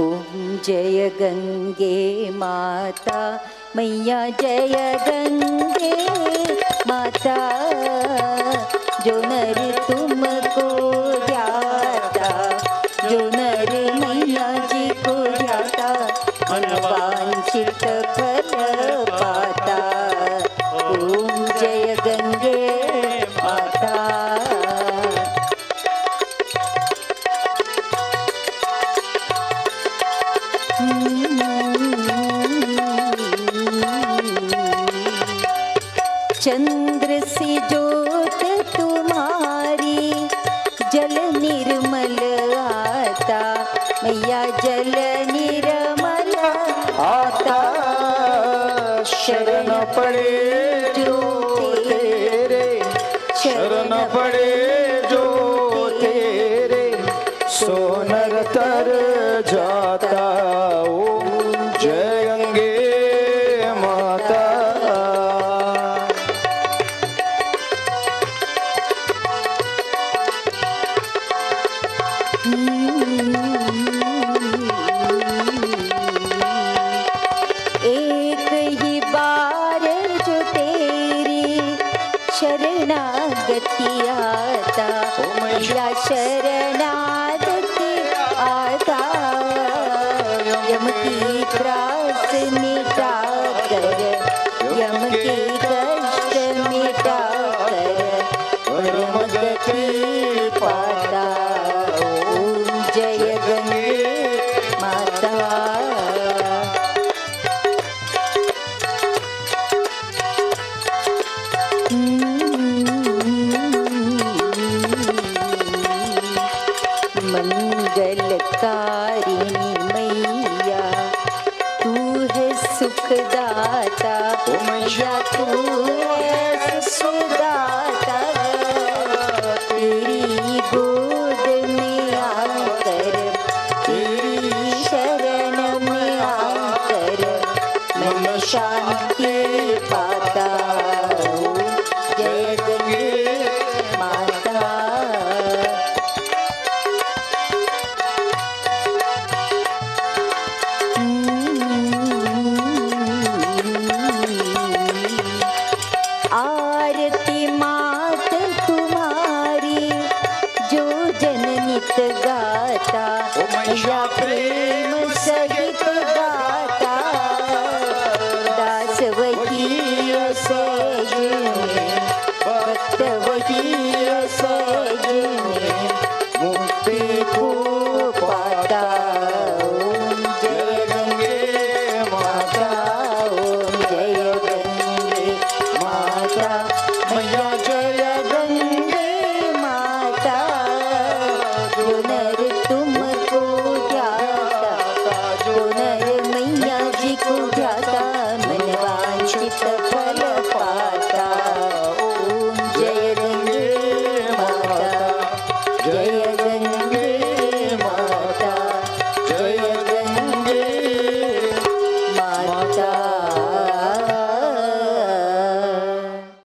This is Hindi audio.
ॐ जय गङ्गे माता मैया जय गङ्गे चंद्र सी जोत तुम्हारी जल निर्मल आता। मैया जल निर्मल आता। शरण पड़े जो तेरे शरण पड़े। शरणागति आता मया शरणागति आता आता प्रा ओ मैया तू है। सुदाता तेरी गोद में आकर तेरी शरण में आकर मन शांति पाता जननित गाता ओ मैया प्रेम